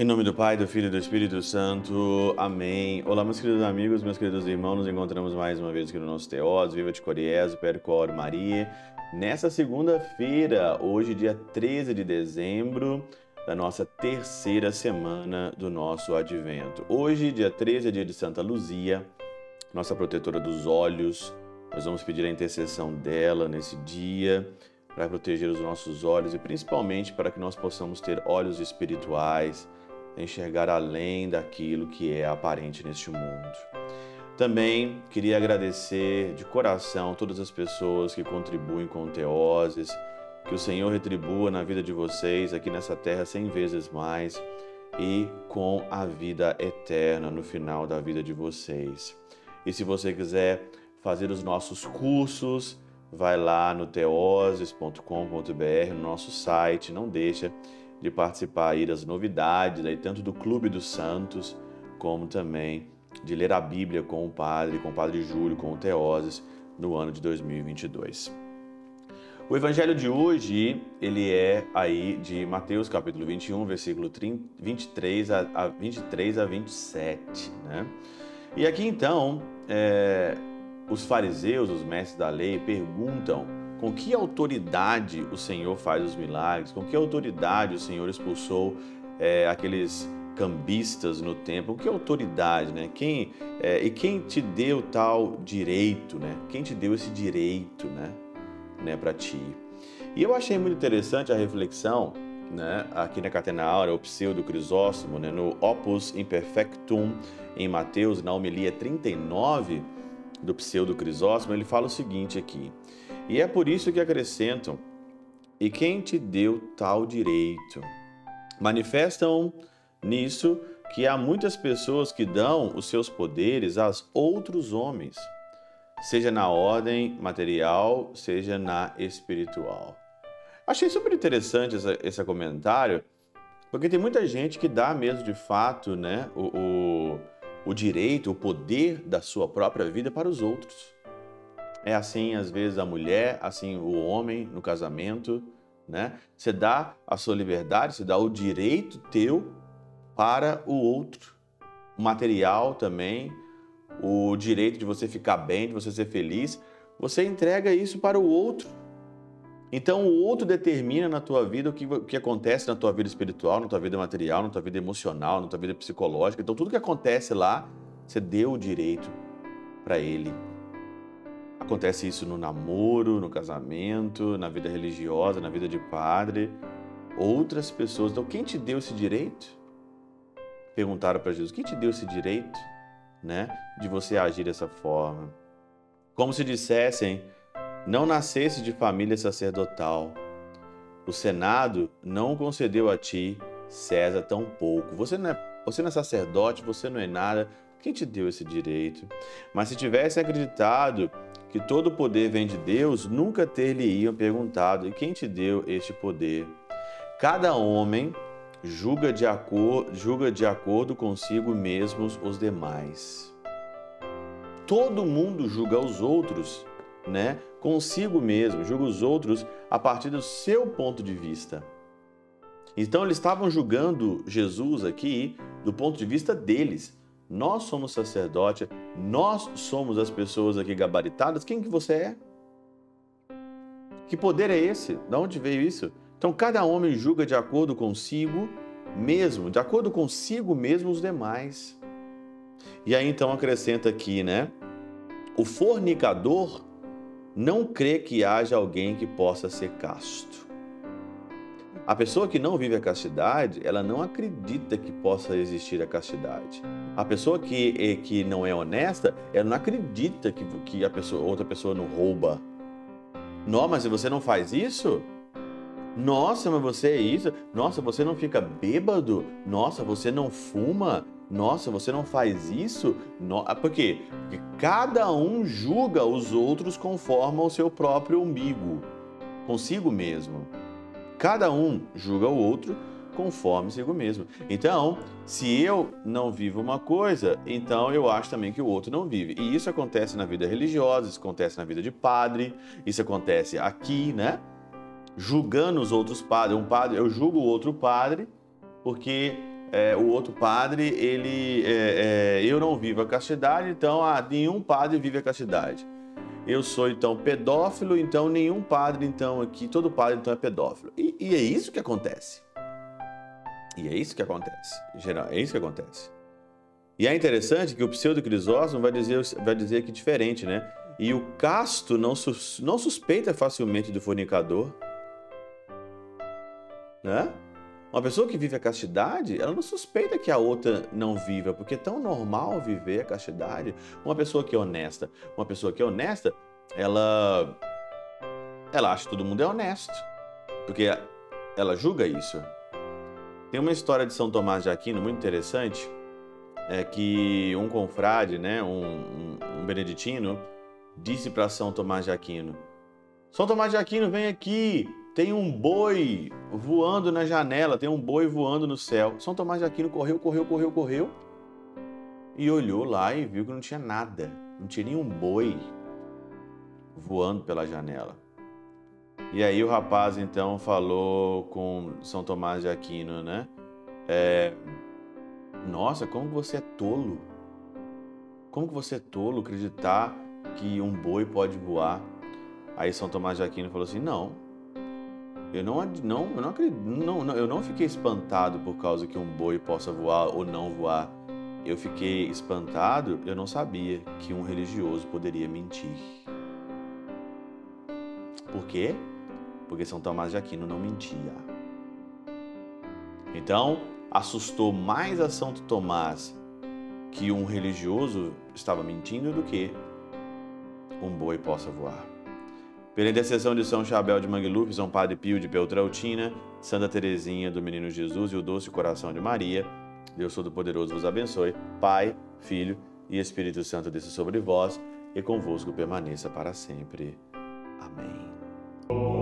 Em nome do Pai, do Filho e do Espírito Santo. Amém. Olá, meus queridos amigos, meus queridos irmãos. Nos encontramos mais uma vez aqui no nosso Teós, Viva de Coriés, Percor Maria. Nessa segunda-feira, hoje, dia 13 de dezembro, da nossa terceira semana do nosso advento. Hoje, dia 13, é dia de Santa Luzia, nossa protetora dos olhos. Nós vamos pedir a intercessão dela nesse dia para proteger os nossos olhos e principalmente para que nós possamos ter olhos espirituais enxergar além daquilo que é aparente neste mundo. Também queria agradecer de coração todas as pessoas que contribuem com Teoses, que o Senhor retribua na vida de vocês aqui nessa terra cem vezes mais e com a vida eterna no final da vida de vocês. E se você quiser fazer os nossos cursos, vai lá no teoses.com.br, no nosso site, não deixa de participar aí das novidades, aí, tanto do Clube dos Santos, como também de ler a Bíblia com o Padre, com o Padre Júlio, com o Teoses, no ano de 2022. O evangelho de hoje, ele é aí de Mateus capítulo 21, versículo 30, 23, a, a 23 a 27, né? E aqui então, é, os fariseus, os mestres da lei, perguntam com que autoridade o Senhor faz os milagres, com que autoridade o Senhor expulsou é, aqueles cambistas no templo, que autoridade, né? Quem, é, e quem te deu tal direito, né? Quem te deu esse direito, né? né para ti. E eu achei muito interessante a reflexão, né? Aqui na Catena Aura, o pseudo Crisóstomo, né? No Opus Imperfectum, em Mateus, na homilia 39 do pseudo Crisóstomo, ele fala o seguinte aqui. E é por isso que acrescentam: E quem te deu tal direito? Manifestam nisso que há muitas pessoas que dão os seus poderes a outros homens, seja na ordem material, seja na espiritual. Achei super interessante essa, esse comentário, porque tem muita gente que dá mesmo de fato né, o, o, o direito, o poder da sua própria vida para os outros. É assim, às vezes, a mulher, assim o homem no casamento, né? Você dá a sua liberdade, você dá o direito teu para o outro. O material também, o direito de você ficar bem, de você ser feliz, você entrega isso para o outro. Então o outro determina na tua vida o que, o que acontece na tua vida espiritual, na tua vida material, na tua vida emocional, na tua vida psicológica. Então tudo que acontece lá, você deu o direito para ele. Acontece isso no namoro, no casamento, na vida religiosa, na vida de padre. Outras pessoas. Então, quem te deu esse direito? Perguntaram para Jesus: quem te deu esse direito, né, de você agir dessa forma? Como se dissessem: não nascesse de família sacerdotal. O Senado não concedeu a ti, César, tão pouco. Você não é, você não é sacerdote, você não é nada. Quem te deu esse direito? Mas se tivesse acreditado que todo o poder vem de Deus, nunca ter-lhe-iam perguntado: e quem te deu este poder? Cada homem julga de, acor julga de acordo consigo mesmos os demais. Todo mundo julga os outros, né? Consigo mesmo, julga os outros a partir do seu ponto de vista. Então eles estavam julgando Jesus aqui do ponto de vista deles. Nós somos sacerdote, nós somos as pessoas aqui gabaritadas. Quem que você é? Que poder é esse? De onde veio isso? Então cada homem julga de acordo consigo mesmo, de acordo consigo mesmo os demais. E aí então acrescenta aqui, né? O fornicador não crê que haja alguém que possa ser casto. A pessoa que não vive a castidade, ela não acredita que possa existir a castidade. A pessoa que, eh, que não é honesta, ela não acredita que, que a pessoa, outra pessoa não rouba. Não, mas se você não faz isso, nossa, mas você é isso? Nossa, você não fica bêbado? Nossa, você não fuma? Nossa, você não faz isso? No... Ah, por quê? Porque cada um julga os outros conforme o seu próprio umbigo, consigo mesmo. Cada um julga o outro conforme sigo mesmo. Então, se eu não vivo uma coisa, então eu acho também que o outro não vive. E isso acontece na vida religiosa, isso acontece na vida de padre, isso acontece aqui, né? Julgando os outros padres. Um padre, eu julgo o outro padre porque é, o outro padre, ele, é, é, eu não vivo a castidade, então ah, nenhum padre vive a castidade. Eu sou então pedófilo, então nenhum padre então aqui, todo padre então é pedófilo. E, e é isso que acontece. E é isso que acontece. Geral, é isso que acontece. E é interessante que o pseudo Crisóstomo vai dizer, vai dizer que diferente, né? E o casto não, sus, não suspeita facilmente do fornicador. Né? Uma pessoa que vive a castidade, ela não suspeita que a outra não viva, porque é tão normal viver a castidade. Uma pessoa que é honesta, uma pessoa que é honesta, ela ela acha que todo mundo é honesto, porque ela julga isso. Tem uma história de São Tomás de Aquino muito interessante, é que um confrade, né, um, um, beneditino, disse para São Tomás de Aquino: São Tomás de Aquino, vem aqui, tem um boi voando na janela, tem um boi voando no céu. São Tomás de Aquino correu, correu, correu, correu e olhou lá e viu que não tinha nada, não tinha nenhum boi voando pela janela. E aí o rapaz então falou com São Tomás de Aquino, né? É, Nossa, como você é tolo! Como que você é tolo acreditar que um boi pode voar? Aí São Tomás de Aquino falou assim: Não, eu não, não, eu não acredito, não, não, eu não fiquei espantado por causa que um boi possa voar ou não voar. Eu fiquei espantado, eu não sabia que um religioso poderia mentir. Por quê? Porque São Tomás de Aquino não mentia. Então, assustou mais a São Tomás que um religioso estava mentindo do que um boi possa voar. Pela intercessão de São Chabel de Mangluf, São Padre Pio de Peltrautina, Santa Teresinha do Menino Jesus e o Doce Coração de Maria, Deus Todo-Poderoso vos abençoe. Pai, Filho e Espírito Santo desça sobre vós e convosco permaneça para sempre. Amém.